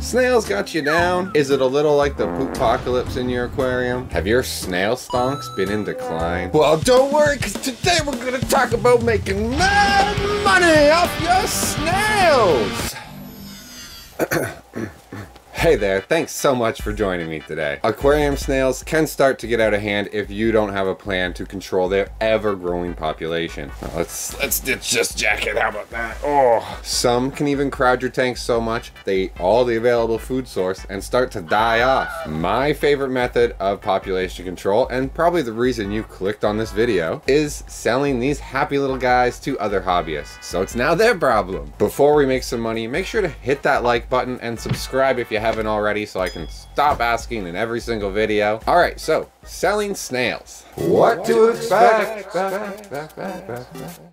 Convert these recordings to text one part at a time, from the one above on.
Snails got you down? Is it a little like the poop apocalypse in your aquarium? Have your snail stonks been in decline? Well, don't worry, because today we're going to talk about making mad money off your snails! Hey there, thanks so much for joining me today. Aquarium snails can start to get out of hand if you don't have a plan to control their ever-growing population. Let's let's ditch this jacket, how about that? Oh. Some can even crowd your tank so much they eat all the available food source and start to die off. My favorite method of population control, and probably the reason you clicked on this video, is selling these happy little guys to other hobbyists. So it's now their problem. Before we make some money, make sure to hit that like button and subscribe if you haven't already so I can stop asking in every single video. All right, so selling snails. What to expect?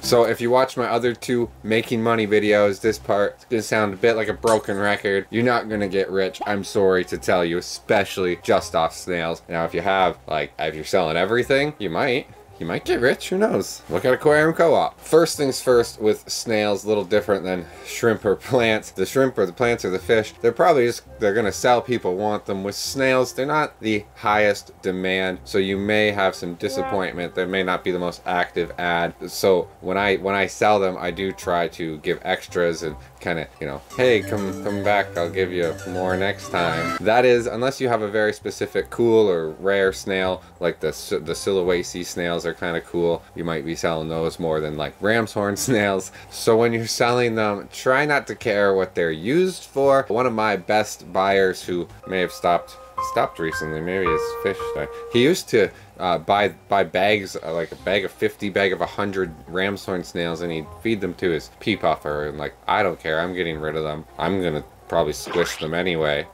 So if you watch my other two making money videos, this part is gonna sound a bit like a broken record. You're not gonna get rich, I'm sorry to tell you, especially just off snails. Now if you have, like, if you're selling everything, you might you might get rich, who knows? Look at Aquarium Co-op. First things first with snails, a little different than shrimp or plants. The shrimp or the plants or the fish, they're probably just, they're gonna sell, people want them. With snails, they're not the highest demand, so you may have some disappointment. There may not be the most active ad. So when I when I sell them, I do try to give extras and kind of, you know, hey, come come back, I'll give you more next time. That is, unless you have a very specific cool or rare snail, like the, the Sulawesi snails are kind of cool, you might be selling those more than like ram's horn snails. So when you're selling them, try not to care what they're used for. One of my best buyers who may have stopped stopped recently. Maybe his fish died. He used to uh, buy buy bags, uh, like a bag of 50, bag of 100 ram's horn snails, and he'd feed them to his pea puffer. And like, I don't care. I'm getting rid of them. I'm gonna probably squish them anyway.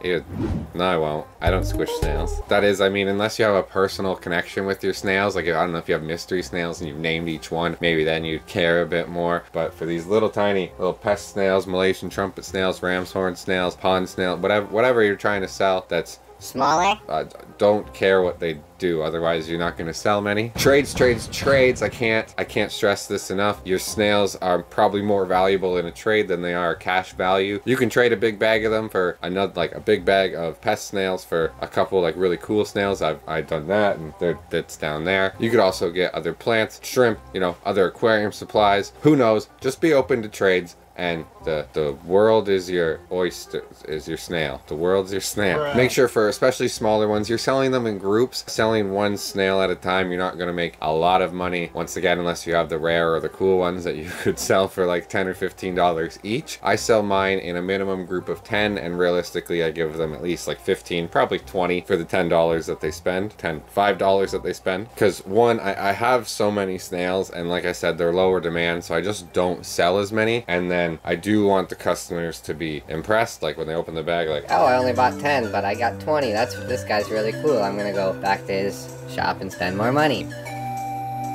No, I won't. I don't squish snails. That is, I mean, unless you have a personal connection with your snails, like I don't know if you have mystery snails and you've named each one, maybe then you'd care a bit more. But for these little tiny little pest snails, Malaysian trumpet snails, ram's horn snails, pond snail, whatever, whatever you're trying to sell, that's Smaller? uh, don't care what they do otherwise you're not going to sell many. Trades trades trades i can't i can't stress this enough. Your snails are probably more valuable in a trade than they are cash value. You can trade a big bag of them for another like a big bag of pest snails for a couple like really cool snails. I've i've done that and that's down there. You could also get other plants shrimp you know other aquarium supplies. Who knows? Just be open to trades and the the world is your oyster is your snail. The world's your snail. Right. make sure for especially smaller ones you're selling them in groups. Selling one snail at a time you're not going to make a lot of money once again unless you have the rare or the cool ones that you could sell for like 10 or 15 dollars each. I sell mine in a minimum group of 10 and realistically i give them at least like 15 probably 20 for the 10 dollars that they spend 10 5 dollars that they spend. Because one I, I have so many snails and like i said they're lower demand so i just don't sell as many. And then I do want the customers to be impressed like when they open the bag like Oh, I only bought 10, but I got 20. That's this guy's really cool. I'm gonna go back to his shop and spend more money.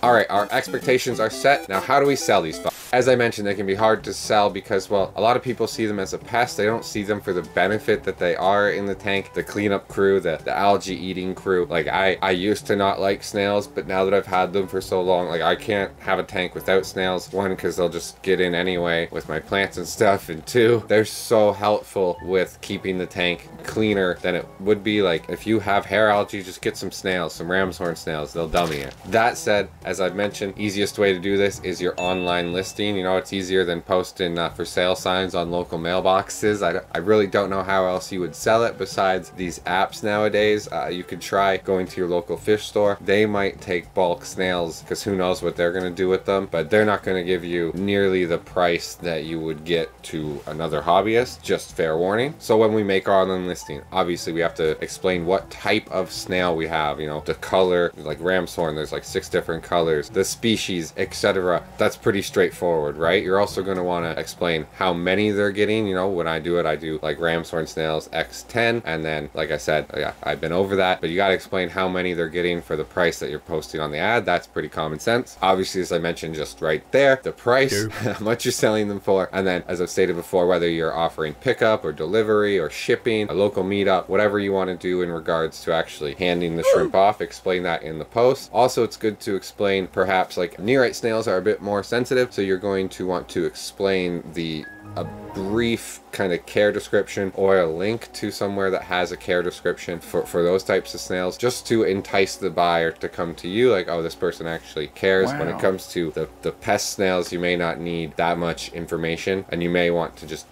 All right, our expectations are set. Now, how do we sell these? As I mentioned, they can be hard to sell because, well, a lot of people see them as a pest. They don't see them for the benefit that they are in the tank. The cleanup crew, the, the algae eating crew. Like, I, I used to not like snails, but now that I've had them for so long, like, I can't have a tank without snails. One, because they'll just get in anyway with my plants and stuff. And two, they're so helpful with keeping the tank cleaner than it would be. Like, if you have hair algae, just get some snails, some ram's horn snails. They'll dummy it. That said, as I've mentioned, easiest way to do this is your online listing. You know, it's easier than posting uh, for sale signs on local mailboxes. I, I really don't know how else you would sell it besides these apps nowadays. Uh, you could try going to your local fish store. They might take bulk snails because who knows what they're going to do with them, but they're not going to give you nearly the price that you would get to another hobbyist. Just fair warning. So when we make our online listing, obviously we have to explain what type of snail we have, you know, the color, like ram's horn, there's like six different colors, the species, etc. That's pretty straightforward, right? You're also going to want to explain how many they're getting. You know, when I do it, I do like ram's horn snails X10, and then, like I said, oh, yeah, I've been over that, but you got to explain how many they're getting for the price that you're posting on the ad. That's pretty common sense. Obviously, as I mentioned just right there, the price, how much you're selling them for, and then, as I've stated before, whether you're offering pickup or delivery or shipping, a local meetup, whatever you want to do in regards to actually handing the shrimp off, explain that in the post. Also, it's good to explain perhaps like nerite snails are a bit more sensitive, so you're going to want to explain the a brief kind of care description or a link to somewhere that has a care description for, for those types of snails just to entice the buyer to come to you like oh this person actually cares when it comes to the, the pest snails you may not need that much information and you may want to just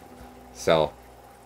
sell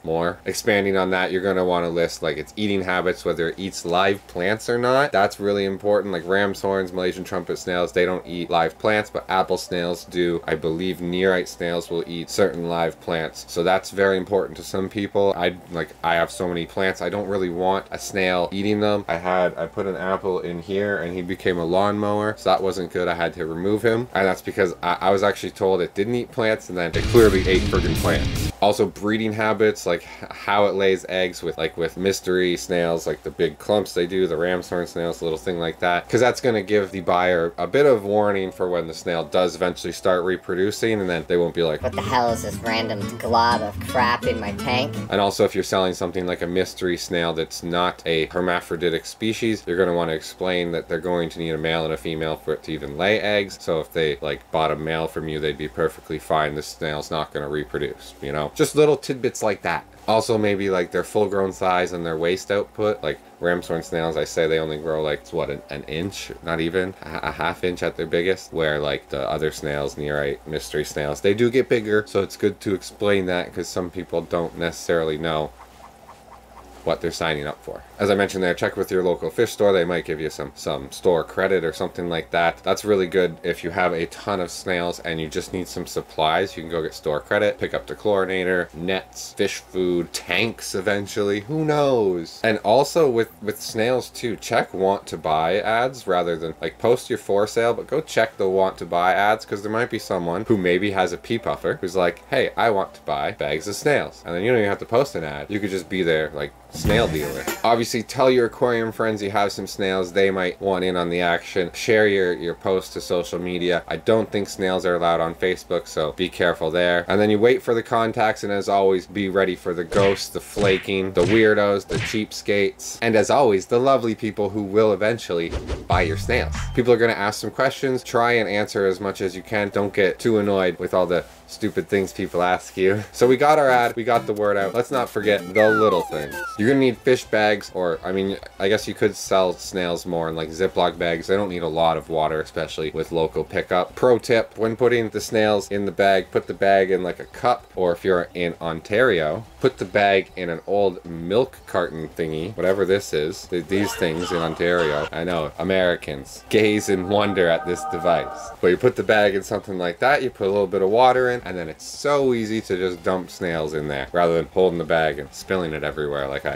more. Expanding on that, you're going to want to list like its eating habits, whether it eats live plants or not. That's really important. Like ram's horns, Malaysian trumpet snails, they don't eat live plants, but apple snails do. I believe nerite snails will eat certain live plants. So that's very important to some people. I like I have so many plants, I don't really want a snail eating them. I had I put an apple in here and he became a lawnmower, so that wasn't good. I had to remove him. And that's because I, I was actually told it didn't eat plants and then it clearly ate friggin' plants. Also breeding habits, like how it lays eggs with like with mystery snails, like the big clumps they do, the ram's horn snails, little thing like that. Because that's gonna give the buyer a bit of warning for when the snail does eventually start reproducing and then they won't be like, What the hell is this random glob of crap in my tank? and also, if you're selling something like a mystery snail that's not a hermaphroditic species, you're going to want to explain that they're going to need a male and a female for it to even lay eggs. So if they like bought a male from you, they'd be perfectly fine. The snail's not going to reproduce, you know? Just little tidbits like that. Also, maybe like their full grown size and their waste output. Like ramshorn snails, I say they only grow like, what, an, an inch? Not even? A, a half inch at their biggest. Where like the other snails, nerite mystery snails, they do get bigger. So it's good to explain that because some people don't necessarily know what they're signing up for. As I mentioned there, check with your local fish store. They might give you some some store credit or something like that. That's really good if you have a ton of snails and you just need some supplies. You can go get store credit, pick up the chlorinator, nets, fish food, tanks eventually. Who knows? And also with with snails too, check want to buy ads rather than like post your for sale, but go check the want to buy ads because there might be someone who maybe has a pea puffer who's like, hey, I want to buy bags of snails, and then you don't even have to post an ad. You could just be there like snail dealer. Obviously, tell your aquarium friends you have some snails. They might want in on the action. Share your, your post to social media. I don't think snails are allowed on Facebook, so be careful there. And then you wait for the contacts, and as always, be ready for the ghosts, the flaking, the weirdos, the cheapskates, and as always, the lovely people who will eventually buy your snails. People are going to ask some questions. Try and answer as much as you can. Don't get too annoyed with all the stupid things people ask you. So we got our ad, we got the word out. Let's not forget the little things. You're gonna need fish bags, or I mean, I guess you could sell snails more in like Ziploc bags. They don't need a lot of water, especially with local pickup. Pro tip, when putting the snails in the bag, put the bag in like a cup, or if you're in Ontario, put the bag in an old milk carton thingy, whatever this is. Th- These things in Ontario. I know, Americans gaze in wonder at this device. But you put the bag in something like that, you put a little bit of water in, and then it's so easy to just dump snails in there rather than holding the bag and spilling it everywhere like I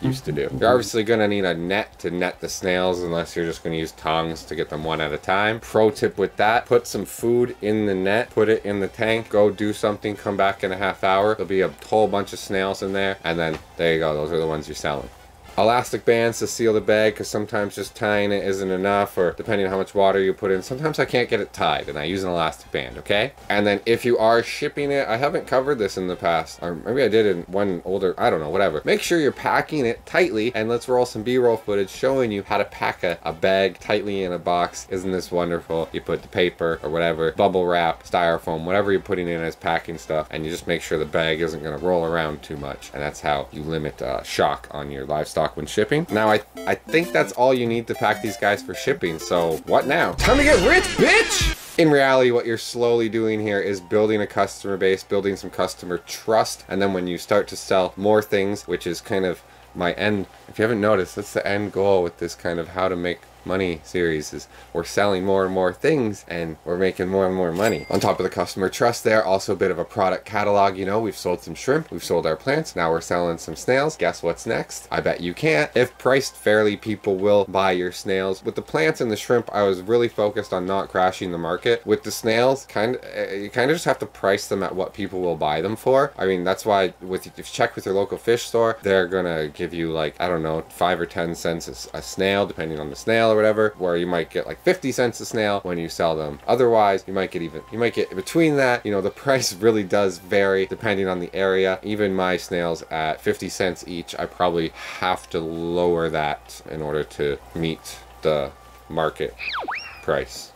used to do. You're obviously going to need a net to net the snails unless you're just going to use tongs to get them one at a time. Pro tip with that, put some food in the net, put it in the tank, go do something, come back in a half hour. There'll be a whole bunch of snails in there, and then there you go. Those are the ones you're selling elastic bands to seal the bag because sometimes just tying it isn't enough or depending on how much water you put in sometimes i can't get it tied and i use an elastic band okay? And then if you are shipping it i haven't covered this in the past or maybe i did in one older i don't know whatever. Make sure you're packing it tightly and let's roll some b-roll footage showing you how to pack a, a bag tightly in a box. Isn't this wonderful? You put the paper or whatever bubble wrap styrofoam whatever you're putting in as packing stuff and you just make sure the bag isn't going to roll around too much and that's how you limit uh, shock on your livestock when shipping. Now, I, I think that's all you need to pack these guys for shipping, so what now? Time to get rich, bitch! In reality, what you're slowly doing here is building a customer base, building some customer trust, and then when you start to sell more things, which is kind of my end, if you haven't noticed, that's the end goal with this kind of how to make money series is we're selling more and more things and we're making more and more money. On top of the customer trust there, also a bit of a product catalog, you know, we've sold some shrimp, we've sold our plants, now we're selling some snails. Guess what's next? I bet you can't. If priced fairly, people will buy your snails. With the plants and the shrimp, I was really focused on not crashing the market. With the snails, kind of, you kind of just have to price them at what people will buy them for. I mean, that's why with if you check with your local fish store, they're gonna give you like, I don't know, five or 10 cents a snail, depending on the snail or whatever, where you might get like 50 cents a snail when you sell them. Otherwise, you might get even, you might get between that, you know, the price really does vary depending on the area. Even my snails at 50 cents each, I probably have to lower that in order to meet the market price.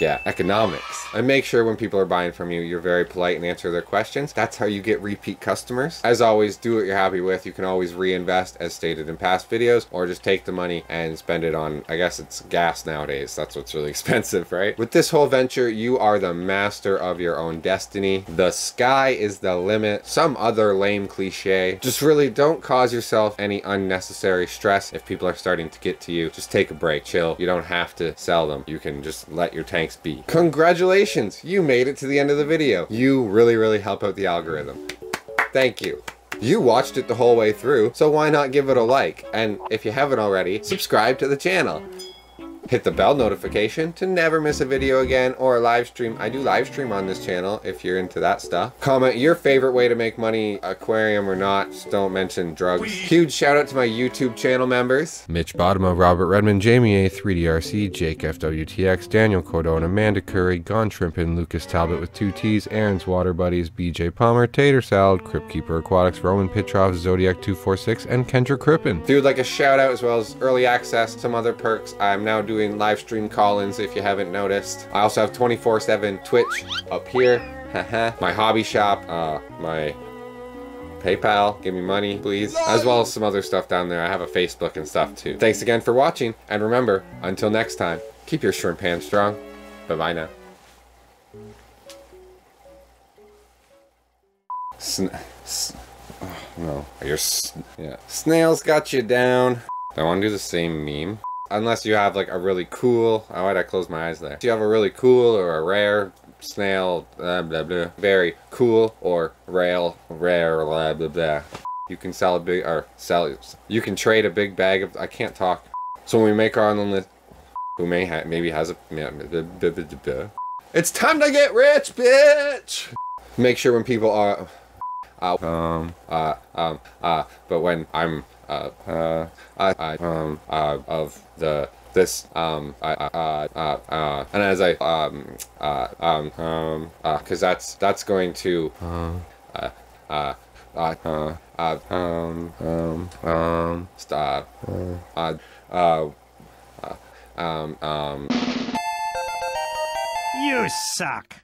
Yeah, economics. And make sure when people are buying from you, you're very polite and answer their questions. That's how you get repeat customers. As always, do what you're happy with. You can always reinvest as stated in past videos or just take the money and spend it on, I guess it's gas nowadays. That's what's really expensive, right? With this whole venture, you are the master of your own destiny. The sky is the limit. Some other lame cliche. Just really don't cause yourself any unnecessary stress if people are starting to get to you. Just take a break, chill. You don't have to sell them. You can just let your tanks be. Congratulations, you made it to the end of the video. You really, really help out the algorithm. Thank you. You watched it the whole way through, so why not give it a like? And if you haven't already, subscribe to the channel. Hit the bell notification to never miss a video again or a live stream. I do live stream on this channel if you're into that stuff. Comment your favorite way to make money, aquarium or not. Just don't mention drugs. Huge shout out to my YouTube channel members. Mitch Bottomo, Robert Redmond, Jamie A, 3DRC, Jake FWTX, Daniel Cordone, Amanda Curry, Gone Shrimpin, Lucas Talbot with two T's, Aaron's Water Buddies, BJ Palmer, Tater Salad, Crypt Keeper Aquatics, Roman Pitroff, Zodiac 246, and Kendra Crippen. If you would like a shout out as well as early access, some other perks, I'm now doing live stream call-ins if you haven't noticed. I also have 24-7 Twitch up here. my hobby shop, uh, my PayPal, give me money, please. As well as some other stuff down there. I have a Facebook and stuff too. Thanks again for watching, and remember, until next time, keep your shrimp hands strong. Bye-bye now. Sn oh, no, your yeah. Snails got you down. I want to do the same meme unless you have like a really cool, oh, why'd I close my eyes there? If you have a really cool or a rare snail, blah, blah, blah, very cool or rare, rare, blah, blah, blah. You can sell a big, or sell, you can trade a big bag of, I can't talk. So when we make our own list, who may ha maybe has a, it's time to get rich, bitch! Make sure when people are, uh, um, uh, um, uh, but when I'm, uh, uh, I, I, um, uh, of the, this, um, I, uh, uh, uh, and as I, um, uh, um, um, uh, cause that's, that's going to, uh, uh, uh, uh, uh, uh um, um, um, stop, uh, uh, uh, um, um. You suck.